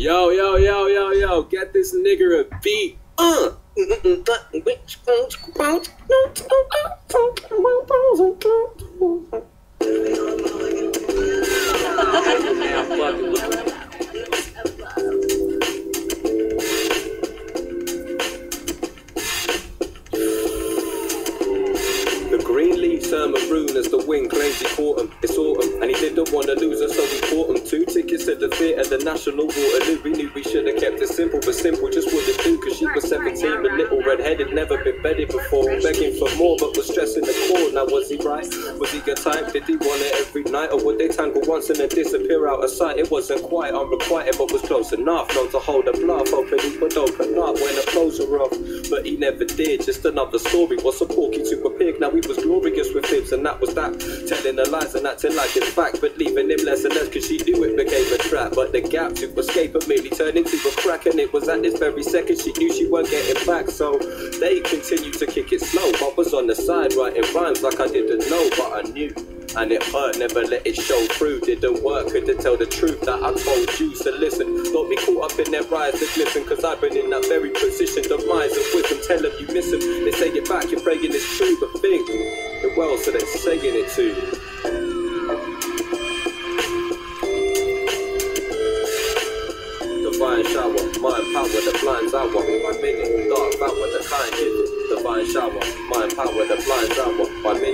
Yo, yo, yo, yo, yo, get this nigger a beat. Uh. The green of as the wind claims he caught him. It's autumn, and he didn't want to lose her, so we bought him two tickets to the theatre, the National Waterloo. We knew we should have kept it simple, but simple just wouldn't do, cause she was 17, but little red-headed, never been bedded before. Begging for more, but was stressing the cord. Now, was he right? Was he a type? Did he want it every night? Or would they tangle once and then disappear out of sight? It wasn't quite unrequited, but was close enough. Known to hold a bluff, hoping he would open up when the clothes were off. But he never did, just another story. Was a porky to a pig, now he was glorious with fibs, and that was that. Telling the lies and acting like it's fact, but leaving him less and less, cause she knew it became a trap. But the gap to escape immediately turned into a crack, and it was at this very second she knew she weren't getting back. So they continued to kick it slow. I was on the side writing rhymes like I didn't know, but I knew. And it hurt, never let it show through. Didn't work, couldn't tell the truth that I told you. So listen, don't be caught up in their rise and glisten, cause I've been in that very position. The rise of wisdom, tell them you miss them. They say it back, you're praying it's true, but think so they're saying it to you. Divine shower, mind power, the blinds dark hit it. Divine shower, mind power, the dark kind it. Divine shower, mind power, the blinds hour. One minute,